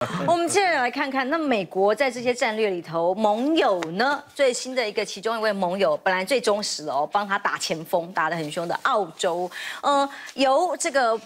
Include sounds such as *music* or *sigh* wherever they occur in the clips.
*laughs* 我们接着来看看，那美国在这些战略里头，盟友呢？最新的一个其中一位盟友，本来最忠实哦，帮他打前锋，打得很凶的澳洲，嗯，由这个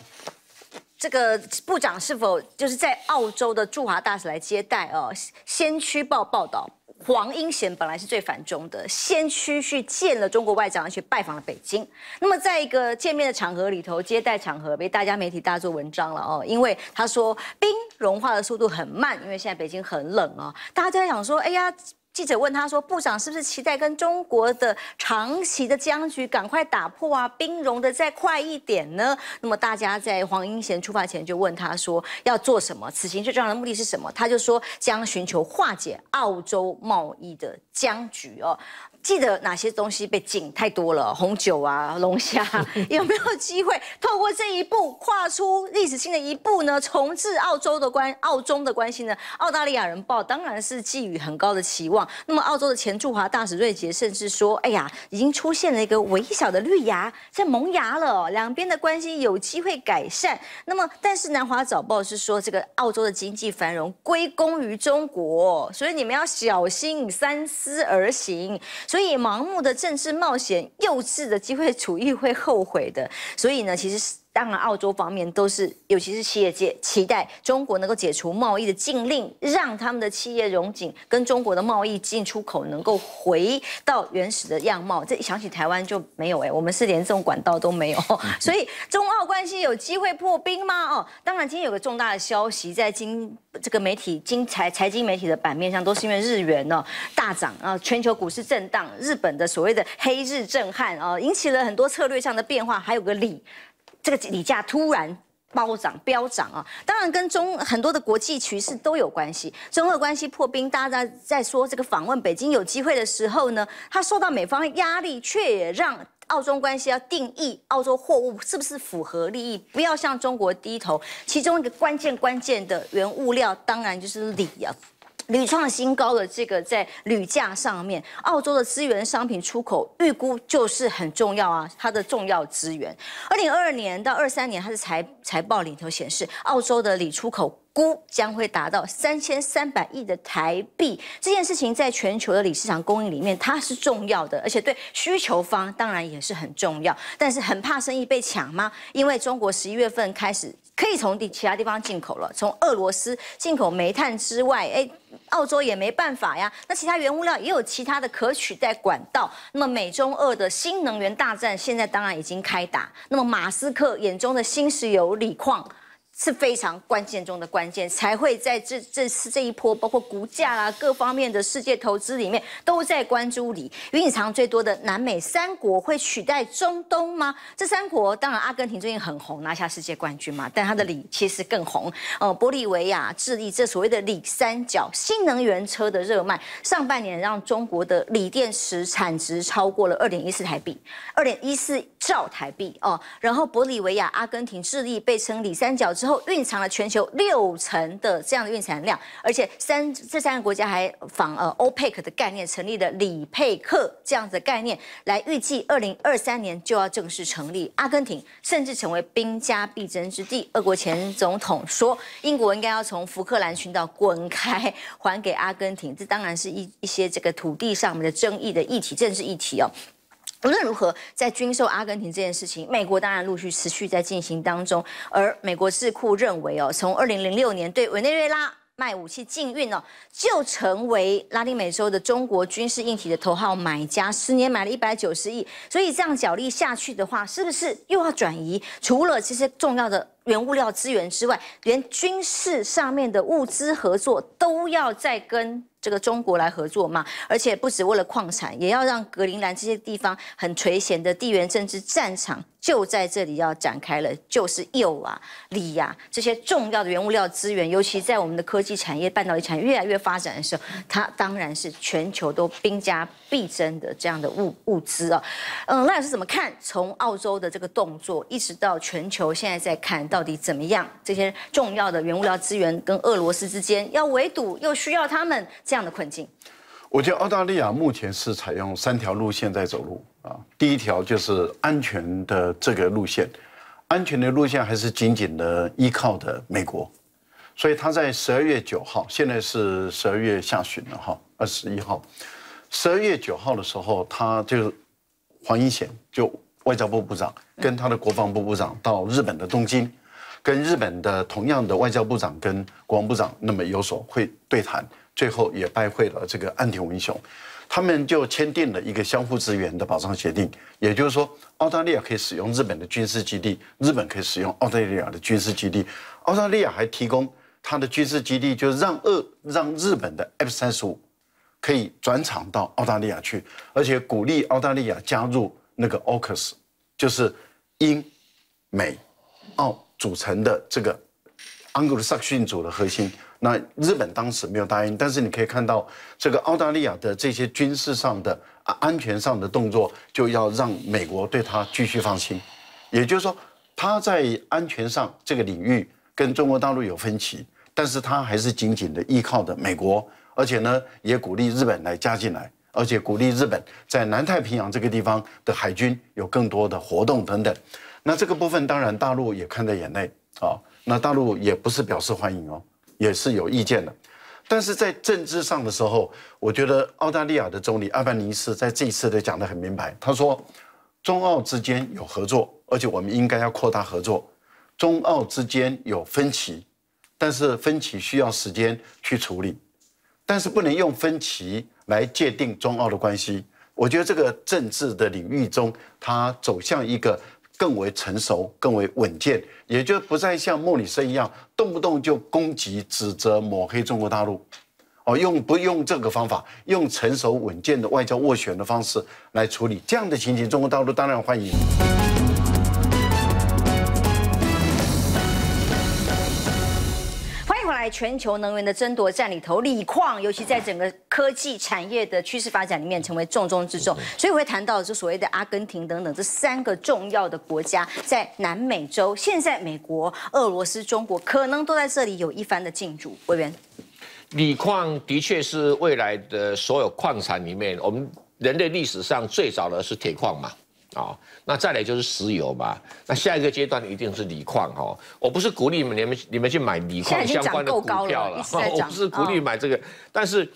这个部长是否就是在澳洲的驻华大使来接待哦？先驱报报道。黄英贤本来是最反中的，先驱去见了中国外长，而且拜访了北京。那么在一个见面的场合里头，接待场合被大家媒体大做文章了哦，因为他说冰融化的速度很慢，因为现在北京很冷啊，大家都在想说，哎呀。记者问他说：“部长是不是期待跟中国的长期的僵局赶快打破啊？冰融的再快一点呢？”那么大家在黄英贤出发前就问他说：“要做什么？此行最重要的目的是什么？”他就说：“将寻求化解澳洲贸易的僵局哦。”记得哪些东西被禁太多了？红酒啊，龙虾，*laughs* 有没有机会透过这一步跨出历史性的一步呢？重置澳洲的关澳中的关系呢？澳大利亚人报当然是寄予很高的期望。那么澳洲的前驻华大使瑞杰甚至说：“哎呀，已经出现了一个微小的绿芽在萌芽了，两边的关系有机会改善。”那么，但是南华早报是说，这个澳洲的经济繁荣归功于中国，所以你们要小心，三思而行。所以盲目的政治冒险、幼稚的机会主义会后悔的。所以呢，其实是。当然，澳洲方面都是，尤其是企业界期待中国能够解除贸易的禁令，让他们的企业融景，跟中国的贸易进出口能够回到原始的样貌。这想起台湾就没有哎，我们是连这种管道都没有，*laughs* 所以中澳关系有机会破冰吗？哦，当然，今天有个重大的消息，在今这个媒体、经财财经媒体的版面上，都是因为日元呢大涨啊，全球股市震荡，日本的所谓的黑日震撼啊，引起了很多策略上的变化，还有个理。这个锂价突然暴涨飙涨啊，当然跟中很多的国际局势都有关系。中俄关系破冰，大家在在说这个访问北京有机会的时候呢，他受到美方压力，却也让澳中关系要定义澳洲货物是不是符合利益，不要向中国低头。其中一个关键关键的原物料，当然就是锂啊。屡创新高的这个在铝价上面，澳洲的资源商品出口预估就是很重要啊，它的重要资源。二零二二年到二三年，它的财财报里头显示，澳洲的锂出口。估将会达到三千三百亿的台币，这件事情在全球的锂市场供应里面，它是重要的，而且对需求方当然也是很重要。但是很怕生意被抢吗？因为中国十一月份开始可以从地其他地方进口了，从俄罗斯进口煤炭之外，哎，澳洲也没办法呀。那其他原物料也有其他的可取代管道。那么美中俄的新能源大战现在当然已经开打。那么马斯克眼中的新石油锂矿。是非常关键中的关键，才会在这这次这一波，包括股价啦各方面的世界投资里面，都在关注锂。蕴藏最多的南美三国会取代中东吗？这三国当然，阿根廷最近很红，拿下世界冠军嘛，但它的锂其实更红。呃，玻利维亚、智利这所谓的锂三角新能源车的热卖，上半年让中国的锂电池产值超过了二点一四台币，二点一四兆台币哦。然后玻利维亚、阿根廷、智利被称锂三角。之后蕴藏了全球六成的这样的蕴藏量，而且三这三个国家还仿呃 OPEC 的概念成立了里佩克这样子的概念，来预计二零二三年就要正式成立。阿根廷甚至成为兵家必争之地。俄国前总统说，英国应该要从福克兰群岛滚开，还给阿根廷。这当然是一一些这个土地上面的争议的议题，政治议题哦。无论如何，在军售阿根廷这件事情，美国当然陆续持续在进行当中。而美国智库认为，哦，从二零零六年对委内瑞拉卖武器禁运哦，就成为拉丁美洲的中国军事硬体的头号买家，十年买了一百九十亿。所以这样角力下去的话，是不是又要转移？除了这些重要的原物料资源之外，连军事上面的物资合作都要再跟。这个中国来合作嘛，而且不止为了矿产，也要让格陵兰这些地方很垂涎的地缘政治战场就在这里要展开了，就是铀啊、锂呀这些重要的原物料资源，尤其在我们的科技产业、半导体产业越来越发展的时候，它当然是全球都兵家必争的这样的物物资啊。嗯，那老师怎么看？从澳洲的这个动作，一直到全球现在在看到底怎么样？这些重要的原物料资源跟俄罗斯之间要围堵，又需要他们。这样的困境，我觉得澳大利亚目前是采用三条路线在走路啊。第一条就是安全的这个路线，安全的路线还是紧紧的依靠的美国，所以他在十二月九号，现在是十二月下旬了哈，二十一号，十二月九号的时候，他就黄英贤就外交部部长跟他的国防部部长到日本的东京，跟日本的同样的外交部长跟国防部长那么有所会对谈，最后也拜会了这个岸田文雄。他们就签订了一个相互支援的保障协定，也就是说，澳大利亚可以使用日本的军事基地，日本可以使用澳大利亚的军事基地，澳大利亚还提供他的军事基地，就让二让日本的 F 三十五可以转场到澳大利亚去，而且鼓励澳大利亚加入那个 AUKUS，就是英美澳组成的这个安格鲁萨克逊组的核心。那日本当时没有答应，但是你可以看到这个澳大利亚的这些军事上的、安全上的动作，就要让美国对他继续放心。也就是说，他在安全上这个领域跟中国大陆有分歧，但是他还是紧紧的依靠的美国，而且呢，也鼓励日本来加进来，而且鼓励日本在南太平洋这个地方的海军有更多的活动等等。那这个部分当然大陆也看在眼内啊，那大陆也不是表示欢迎哦。也是有意见的，但是在政治上的时候，我觉得澳大利亚的总理阿班尼斯在这一次的讲得很明白。他说，中澳之间有合作，而且我们应该要扩大合作。中澳之间有分歧，但是分歧需要时间去处理，但是不能用分歧来界定中澳的关系。我觉得这个政治的领域中，它走向一个。更为成熟、更为稳健，也就不再像莫里森一样，动不动就攻击、指责、抹黑中国大陆。哦，用不用这个方法，用成熟稳健的外交斡旋的方式来处理这样的情形，中国大陆当然欢迎。在全球能源的争夺战里头，锂矿尤其在整个科技产业的趋势发展里面，成为重中之重。所以我会谈到就所谓的阿根廷等等这三个重要的国家，在南美洲，现在美国、俄罗斯、中国可能都在这里有一番的进驻。委员，锂矿的确是未来的所有矿产里面，我们人类历史上最早的是铁矿嘛。啊，那再来就是石油嘛，那下一个阶段一定是锂矿哈。我不是鼓励你们、你们、你们去买锂矿相关的股票了，*laughs* 我不是鼓励买这个，但是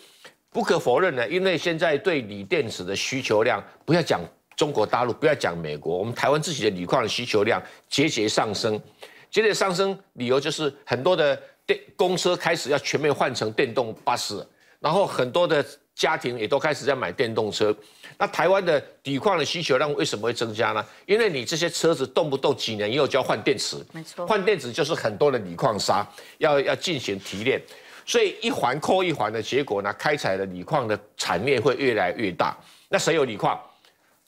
不可否认的，因为现在对锂电池的需求量，不要讲中国大陆，不要讲美国，我们台湾自己的锂矿的需求量节节上升，节节上升，理由就是很多的电公车开始要全面换成电动巴士，然后很多的家庭也都开始在买电动车。那台湾的锂矿的需求量为什么会增加呢？因为你这些车子动不动几年以后就要换电池，没错，换电池就是很多的锂矿砂要要进行提炼，所以一环扣一环的结果呢，开采的锂矿的产业会越来越大。那谁有锂矿？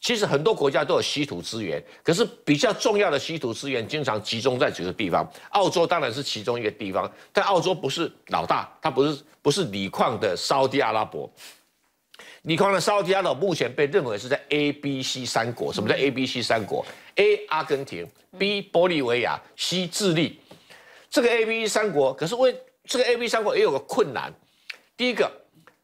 其实很多国家都有稀土资源，可是比较重要的稀土资源经常集中在几个地方。澳洲当然是其中一个地方，但澳洲不是老大，它不是不是锂矿的沙地阿拉伯。锂矿的沙特阿拉伯目前被认为是在 A、B、C 三国。什么叫 A、B、C 三国？A 阿根廷，B 玻利维亚，C 智利。这个 A、B、C 三国，可是为这个 A、B 三国也有个困难。第一个，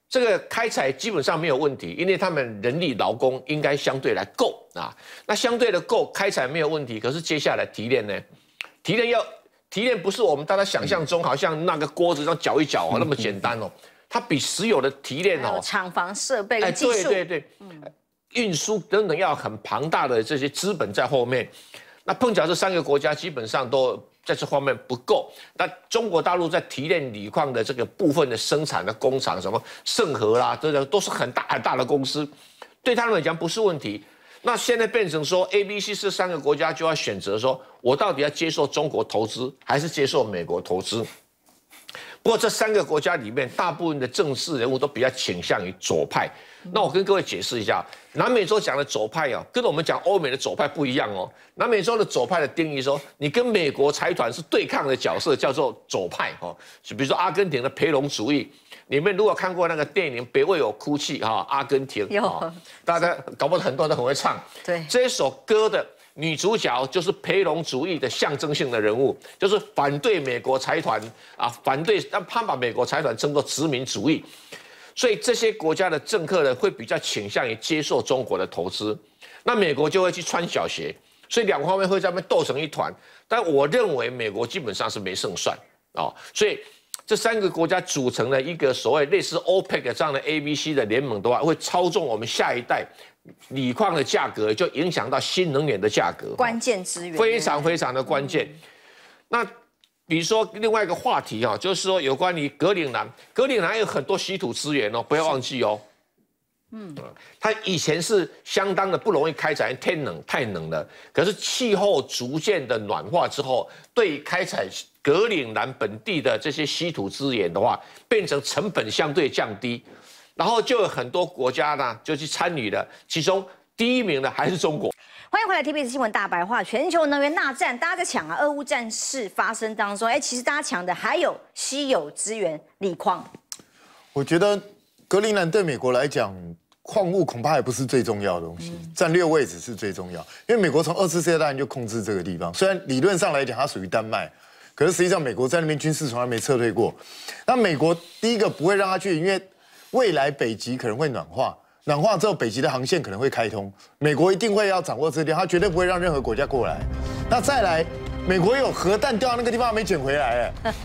这个开采基本上没有问题，因为他们人力劳工应该相对来够啊。那相对的够，开采没有问题。可是接下来提炼呢？提炼要提炼不是我们大家想象中好像那个锅子上搅一搅哦 *laughs* 那么简单哦。它比石油的提炼哦，厂房设备、哎，对对对，嗯，运输等等要很庞大的这些资本在后面。那碰巧这三个国家基本上都在这方面不够。那中国大陆在提炼锂矿的这个部分的生产的工厂，什么盛和啦，这个都是很大很大的公司，对他们来讲不是问题。那现在变成说，A、B、C 这三个国家就要选择说，我到底要接受中国投资，还是接受美国投资？不过这三个国家里面，大部分的政治人物都比较倾向于左派。那我跟各位解释一下，南美洲讲的左派哦，跟我们讲欧美的左派不一样哦。南美洲的左派的定义说，你跟美国财团是对抗的角色，叫做左派哦。就比如说阿根廷的培隆主义，你们如果看过那个电影《别为我哭泣》哈，阿根廷有，大家搞不好很多人都很会唱。对，这首歌的。女主角就是培隆主义的象征性的人物，就是反对美国财团啊，反对让他把美国财团称作殖民主义，所以这些国家的政客呢会比较倾向于接受中国的投资，那美国就会去穿小鞋，所以两方面会在那边斗成一团。但我认为美国基本上是没胜算啊，所以这三个国家组成了一个所谓类似 OPEC 这样的 ABC 的联盟的话，会操纵我们下一代锂矿的价格，就影响到新能源的价格。关键资源非常非常的关键。那比如说另外一个话题啊，就是说有关于格陵兰，格陵兰有很多稀土资源哦，不要忘记哦。嗯，它以前是相当的不容易开采，天冷太冷了。可是气候逐渐的暖化之后，对开采格陵兰本地的这些稀土资源的话，变成成本相对降低，然后就有很多国家呢就去参与了，其中第一名的还是中国。欢迎回来，TBS 新闻大白话，全球能源大战，大家在抢啊！俄乌战事发生当中，哎，其实大家抢的还有稀有资源锂矿。我觉得格陵兰对美国来讲，矿物恐怕还不是最重要的东西，战略位置是最重要。因为美国从二次世界大战就控制这个地方，虽然理论上来讲它属于丹麦，可是实际上美国在那边军事从来没撤退过。那美国第一个不会让他去，因为未来北极可能会暖化。暖化之后，北极的航线可能会开通，美国一定会要掌握这点，他绝对不会让任何国家过来。那再来，美国有核弹掉到那个地方没捡回来，哎，*laughs*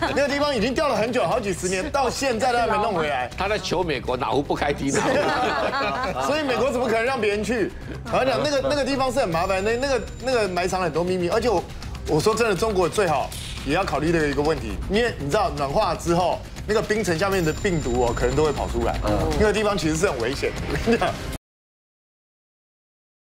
那个地方已经掉了很久，好几十年，到现在都还没弄回来。他在求美国哪壶不开提哪壶，*laughs* 所以美国怎么可能让别人去？我讲那个那个地方是很麻烦，那那个那个埋藏了很多秘密，而且我我说真的，中国最好也要考虑的一个问题，因为你知道暖化之后。那个冰层下面的病毒哦，可能都会跑出来。嗯那个地方其实是很危险的，我跟你讲。